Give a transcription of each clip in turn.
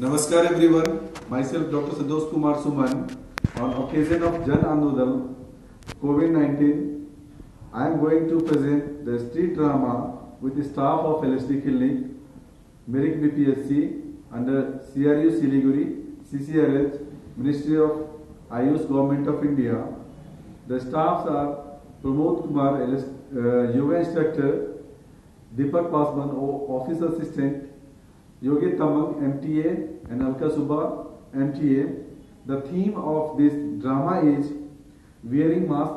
Namaskar everyone, myself Dr. Santosh Kumar Suman. On occasion of Jan Anodal COVID-19, I am going to present the street drama with the staff of LSD Clinic, Merrick BPSC under CRU Siliguri, CCRH, Ministry of Ayush Government of India. The staffs are Pramod Kumar, LS, uh, yoga instructor, Deepak Pasman, office assistant, Yogi Tamang, MTA, and Alka Subha, MTA. The theme of this drama is wearing mask,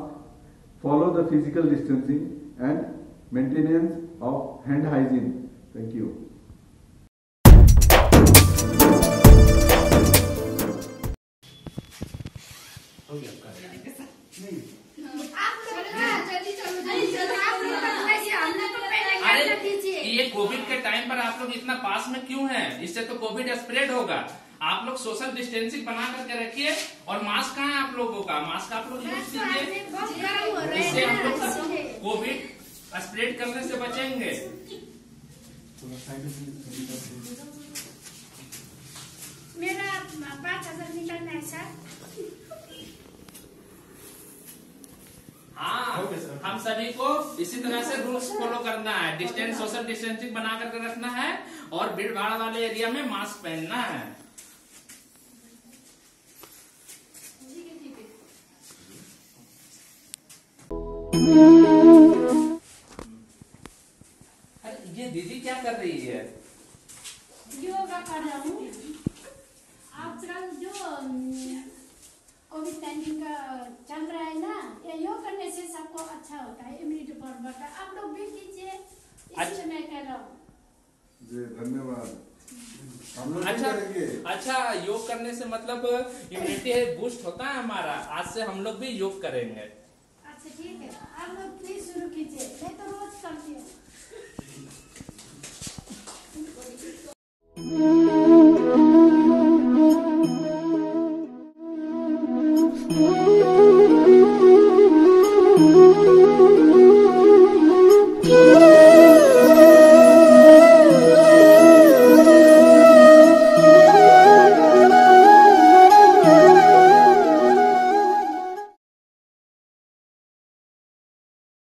follow the physical distancing, and maintenance of hand hygiene. Thank you. हो गया आपका आप ये COVID के time पर आप लोग इतना पास में क्यों हैं? इससे तो कोविड स्प्रेड होगा। आप लोग सोशल डिस्टेंसिंग बना करके रखिए और मास्क कहाँ है आप लोगों का? मास्क आप लोग यूज़ कीजिए। गर्म हो रहे इससे हम लोग कोविड स्प्रेड करने से बचेंगे। मेरा पाँच हज़ार निकलना है सर। हम सभी को इसी तरह से रूल्स फॉलो करना है। डिस्टेंस सोशल डिस्टेंसिंग बना करके रखना है और भीड़ भाड़ वाले एरिया में मास्क पहनना है। अरे, ये दीदी क्या कर रही है? योगा कर रहा हूँ। आजकल जो नाइन्टीन का अच्छा होता है इम्यूनिटी पावर का आप लोग भी कीजिए इसलिए अच्छा। मैं कह रहा हूँ। जी धन्यवाद। अच्छा अच्छा योग करने से मतलब इम्यूनिटी बूस्ट होता है हमारा। आज से हम लोग भी योग करेंगे। अच्छा ठीक है। आप लोग प्लीज़ शुरू कीजिए। मैं तो रोज करती हूँ। Ooh.